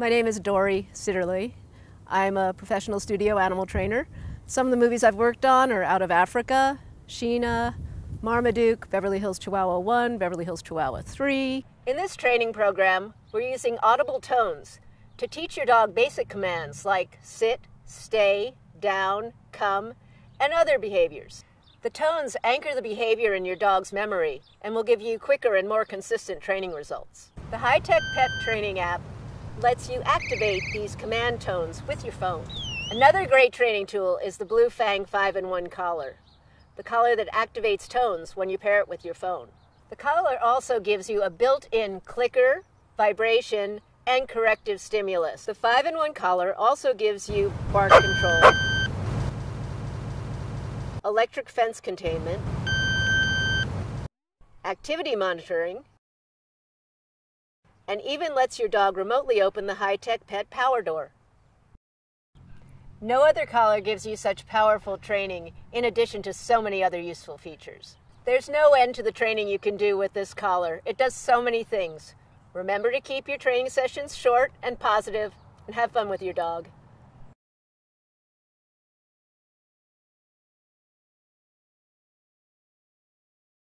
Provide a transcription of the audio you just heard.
My name is Dory Sitterly. I'm a professional studio animal trainer. Some of the movies I've worked on are Out of Africa, Sheena, Marmaduke, Beverly Hills Chihuahua 1, Beverly Hills Chihuahua 3. In this training program, we're using audible tones to teach your dog basic commands like sit, stay, down, come, and other behaviors. The tones anchor the behavior in your dog's memory and will give you quicker and more consistent training results. The High-Tech Pet Training app lets you activate these command tones with your phone. Another great training tool is the Bluefang 5-in-1 collar, the collar that activates tones when you pair it with your phone. The collar also gives you a built-in clicker, vibration, and corrective stimulus. The 5-in-1 collar also gives you bark control, electric fence containment, activity monitoring, and even lets your dog remotely open the high-tech pet power door. No other collar gives you such powerful training in addition to so many other useful features. There's no end to the training you can do with this collar. It does so many things. Remember to keep your training sessions short and positive and have fun with your dog.